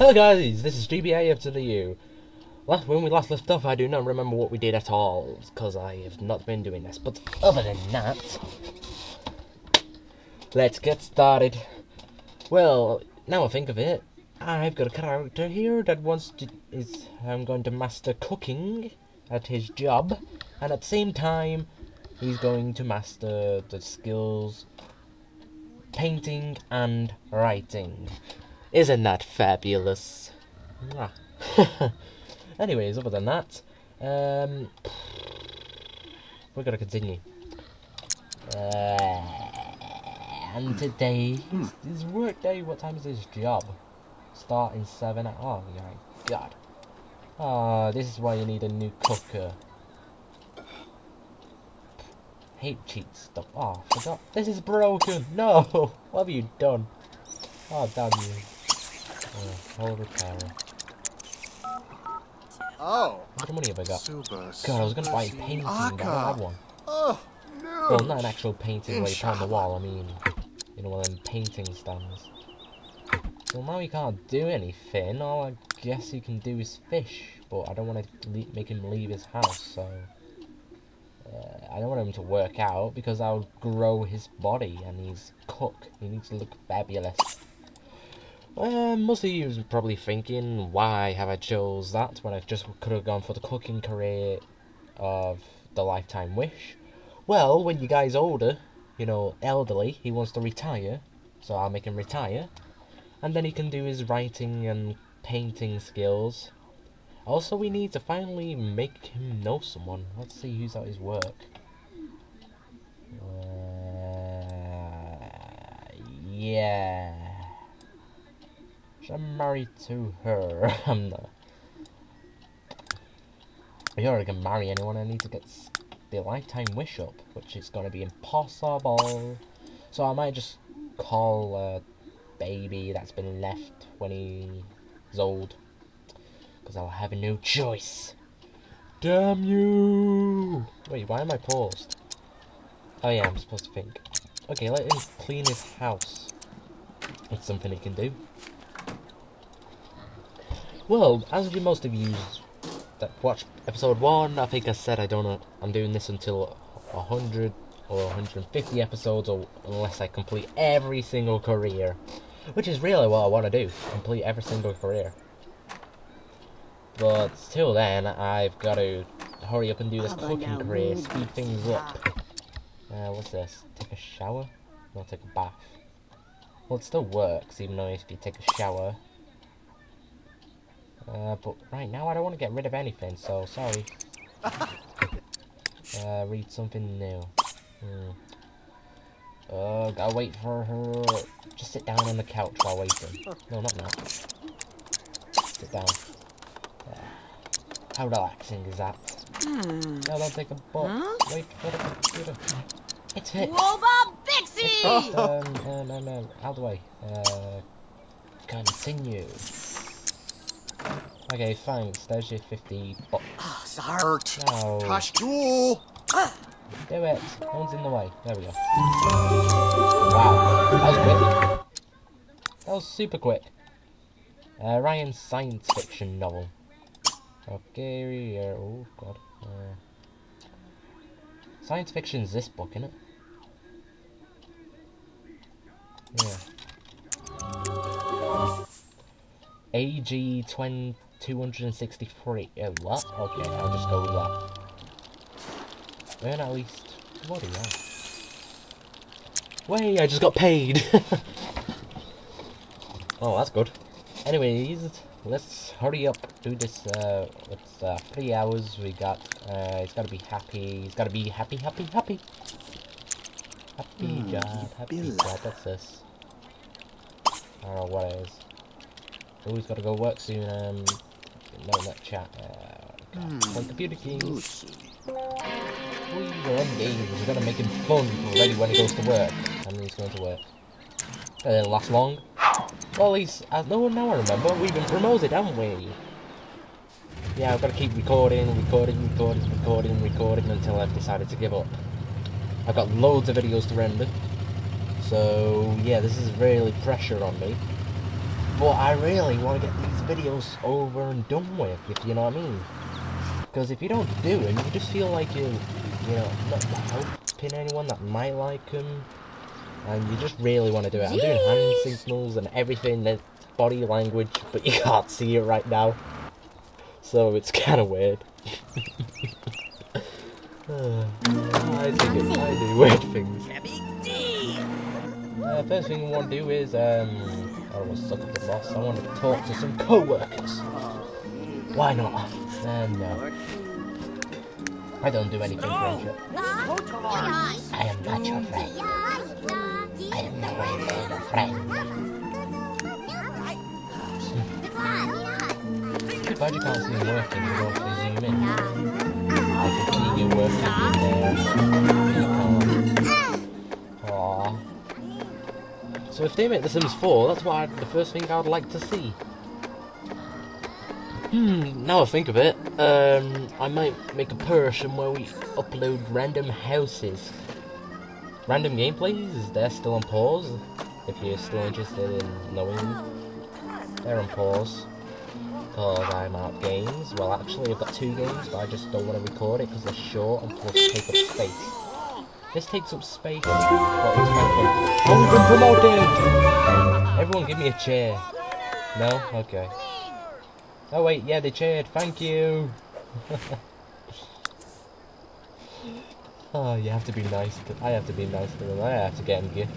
Hello guys, this is GBA to the U. Last, when we last left off, I do not remember what we did at all, because I have not been doing this. But other than that, let's get started. Well, now I think of it, I've got a character here that wants to is I'm going to master cooking at his job, and at the same time, he's going to master the skills painting and writing. Isn't that fabulous? Ah. Anyways, other than that, um, we're gonna continue. Uh, and today is, is work day. What time is his job? Starting seven. Oh my god. Ah, this is why you need a new cooker. Hate cheat stuff. Oh, I forgot. This is broken. No, what have you done? Oh, damn you. Oh, whole repairer. Oh, How much money have I got? super. God, I was gonna buy a painting, but I don't have one. Oh, no. Well, not an actual painting where you put on the wall, I mean, you know, one of them painting stands. Well, now he can't do anything, all I guess he can do is fish, but I don't want to make him leave his house, so... Uh, I don't want him to work out, because I'll grow his body, and he's cook. He needs to look fabulous. Uh, most of you probably thinking, why have I chose that when I just could have gone for the cooking career of the lifetime wish? Well, when you guy's older, you know, elderly, he wants to retire, so I'll make him retire, and then he can do his writing and painting skills. Also, we need to finally make him know someone. Let's see who's at his work. Uh, yeah. Should I marry to her? I'm not. I already can marry anyone. I need to get the lifetime wish up, which is to be impossible. So I might just call a baby that's been left when he's old, because I'll have no choice. Damn you! Wait, why am I paused? Oh yeah, I'm supposed to think. Okay, let him clean his house. It's something he can do. Well, as with most of you that watched episode one, I think I said I don't know. I'm doing this until 100 or 150 episodes, or unless I complete every single career, which is really what I want to do: complete every single career. But till then, I've got to hurry up and do this cooking career, speed things up. Uh, what's this? Take a shower? No, take a bath. Well, it still works, even though if you take a shower. Uh, but right now I don't want to get rid of anything, so sorry. Uh, read something new. Hmm. Uh, gotta wait for her. Just sit down on the couch while waiting. No, not now. Sit down. Uh, how relaxing is that? No, don't take a butt. Wait for the computer. It's hit. Wobba Bixie! Um, um, um, um, of the way. Uh, continue. Okay, thanks. There's your 50 bucks. Sart. No. Tosh Jewel. Do it. No one's in the way. There we go. Wow. That was quick. That was super quick. Uh, Ryan's science fiction novel. Okay, yeah, oh god. Uh, science fiction's this book, isn't it? Yeah. AG 20, 263. Uh, what? Okay, I'll just go with that. Earn at least. What is that? Wait, I just got paid! oh, that's good. Anyways, let's hurry up, do this, uh, it's, uh, three hours we got, uh, he's gotta be happy, he's gotta be happy, happy, happy! Happy Hmm, job, happy Bill. job, what's this? I don't know what it is. Oh, he's gotta go work soon, um, no, not chat, uh, play computer games. We are on games, we're gonna make him fun already when he goes to work. And he's going to work. It didn't last long. Well, he's. Uh, no, now I remember. We've been promoted, haven't we? Yeah, I've got to keep recording, recording, recording, recording, recording until I've decided to give up. I've got loads of videos to render. So, yeah, this is really pressure on me. But I really want to get these videos over and done with, if you know what I mean. Because if you don't do them, you just feel like you're, you know, not helping anyone that might like them. And you just really want to do it. I'm doing hand signals and everything, that's body language, but you can't see it right now. So it's kind of weird. Uh, I think it, I do weird things. Uh, first thing we want to do is, um, I don't want to the boss. I want to talk to some co-workers. Why not? Uh, no. I don't do anything friendship. I am not your friend. I am no way near your friend. Too bad you can't see working, you don't zoom in. I can see you working in there. So if they make The Sims 4, that's what I'd, the first thing I would like to see. Hmm, now I think of it, um, I might make a person where we upload random houses. Random gameplays, they're still on pause, if you're still interested in knowing. They're on pause. Because I'm out games. Well, actually, I've got two games, but I just don't want to record it because they're short and plus take up space. This takes up space. Oh, we've been promoted! Everyone give me a chair. No? Okay. Oh wait, yeah, they cheered. Thank you. oh, you have to be nice. To, I have to be nice to them. I have to get them gift.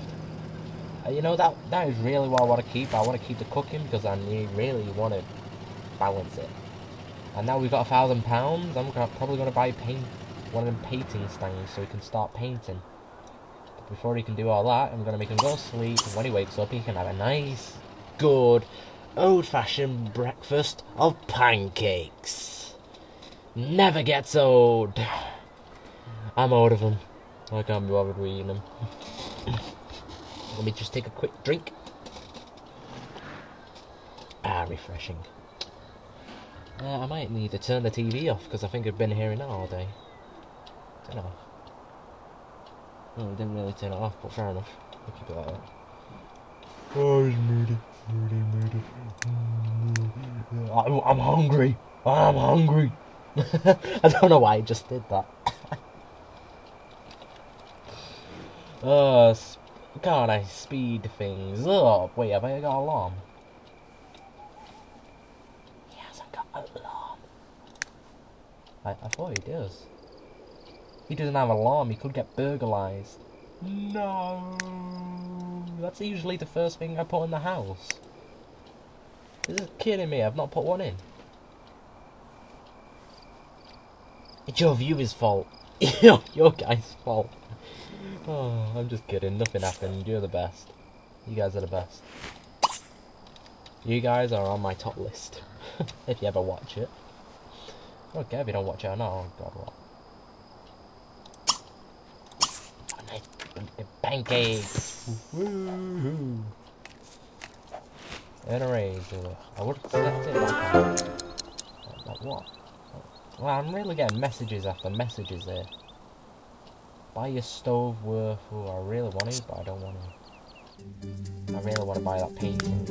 Uh, you know that that is really what I want to keep. I want to keep the cooking because I need, really want to balance it. And now we've got a thousand pounds. I'm gonna, probably going to buy paint one of them painting stands so he can start painting. But before he can do all that, I'm going to make him go to sleep. And when he wakes up, he can have a nice, good old-fashioned breakfast of pancakes. Never gets old. I'm out of them. I can't be bothered with eating them. Let me just take a quick drink. Ah, refreshing. Uh, I might need to turn the TV off because I think I've been hearing that all day. Turn it off. No, didn't really turn it off, but fair enough. We'll keep it like that. Oh, it's moody. Moody, moody. I'm, I'm hungry. I'm hungry. I don't know why I just did that. uh, God, I speed things up. Wait, have I got alarm? He hasn't got alarm. I, I thought he does. He doesn't have alarm. He could get burglarized. No. That's usually the first thing I put in the house. This is kidding me. I've not put one in. It's your viewer's fault. your guy's fault. Oh, I'm just kidding. Nothing happened. You're the best. You guys are the best. You guys are on my top list. if you ever watch it. Okay, if you don't watch it or not. Oh, God, what? Pancakes. Woohoo! I would have left it like that. What? Well, I'm really getting messages after messages here. Buy your stove worth. Oh, I really want to, but I don't want to. I really want to buy that painting.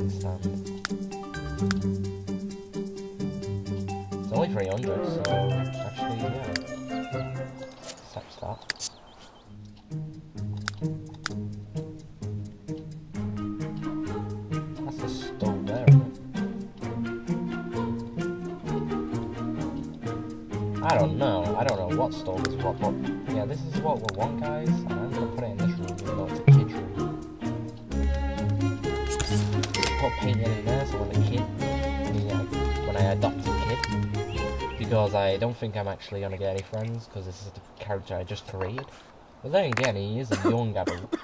It's only 300, so actually, yeah. Accepts that. I don't know. I don't know what stove is what, but yeah, this is what we want, guys. And I'm gonna put it in this room, even though it's a kid's room. Put painting in there, so when the kid, when I adopt a kid, because I don't think I'm actually gonna get any friends, because this is the character I just created. But then again, he is a young adult.